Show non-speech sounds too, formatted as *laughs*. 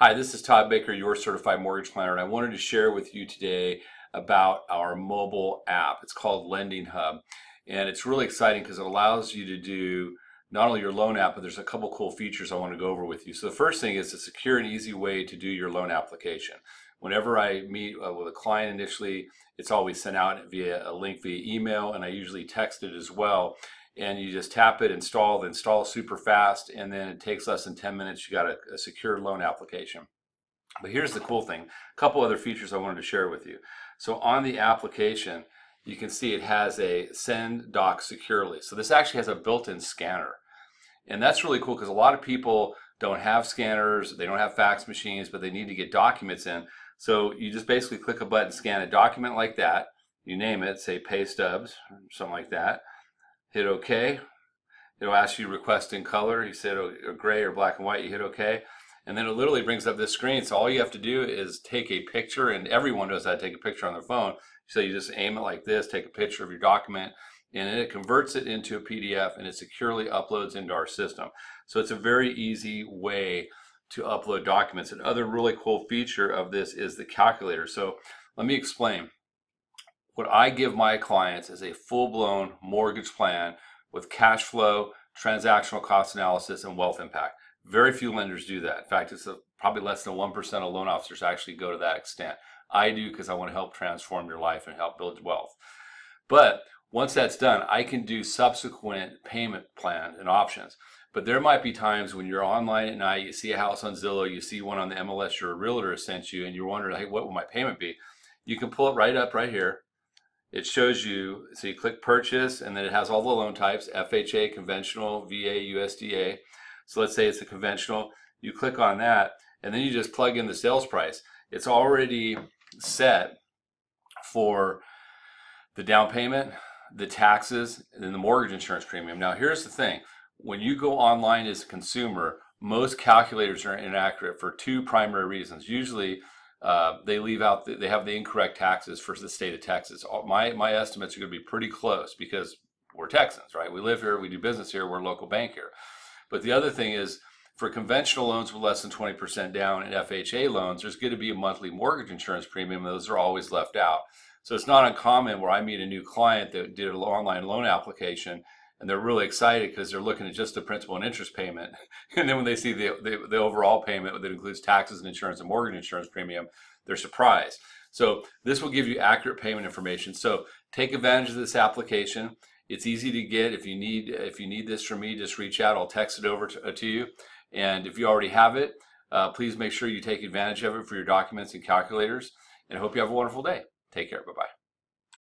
Hi, this is Todd Baker, your certified mortgage planner, and I wanted to share with you today about our mobile app. It's called Lending Hub, and it's really exciting because it allows you to do not only your loan app, but there's a couple cool features I want to go over with you. So the first thing is a secure and easy way to do your loan application. Whenever I meet uh, with a client initially, it's always sent out via a link via email, and I usually text it as well and you just tap it, install, install super fast, and then it takes less than 10 minutes. You got a, a secure loan application. But here's the cool thing, a couple other features I wanted to share with you. So on the application, you can see it has a send doc securely. So this actually has a built-in scanner. And that's really cool because a lot of people don't have scanners, they don't have fax machines, but they need to get documents in. So you just basically click a button, scan a document like that, you name it, say pay stubs, something like that hit OK. It'll ask you request in color. You said oh, gray or black and white. You hit OK. And then it literally brings up this screen. So all you have to do is take a picture, and everyone knows how to take a picture on their phone. So you just aim it like this, take a picture of your document, and it converts it into a PDF and it securely uploads into our system. So it's a very easy way to upload documents. Another really cool feature of this is the calculator. So let me explain. What I give my clients is a full-blown mortgage plan with cash flow, transactional cost analysis, and wealth impact. Very few lenders do that. In fact, it's a, probably less than 1% of loan officers actually go to that extent. I do because I want to help transform your life and help build wealth. But once that's done, I can do subsequent payment plan and options. But there might be times when you're online at night, you see a house on Zillow, you see one on the MLS your realtor sent you, and you're wondering, hey, what will my payment be? You can pull it right up right here it shows you, so you click purchase and then it has all the loan types, FHA, conventional, VA, USDA. So let's say it's a conventional, you click on that and then you just plug in the sales price. It's already set for the down payment, the taxes, and the mortgage insurance premium. Now here's the thing, when you go online as a consumer, most calculators are inaccurate for two primary reasons. Usually uh, they leave out, the, they have the incorrect taxes for the state of Texas. My, my estimates are going to be pretty close because we're Texans, right? We live here, we do business here, we're a local bank here. But the other thing is, for conventional loans with less than 20% down and FHA loans, there's going to be a monthly mortgage insurance premium. Those are always left out. So it's not uncommon where I meet a new client that did an online loan application and they're really excited because they're looking at just the principal and interest payment. *laughs* And then when they see the, the, the, overall payment that includes taxes and insurance and mortgage insurance premium, they're surprised. So this will give you accurate payment information. So take advantage of this application. It's easy to get. If you need if you need this from me, just reach out. I'll text it over to, uh, to you. And if you already have it, uh, please make sure you take advantage of it for your documents and calculators. And I hope you have a wonderful day. Take care. Bye-bye.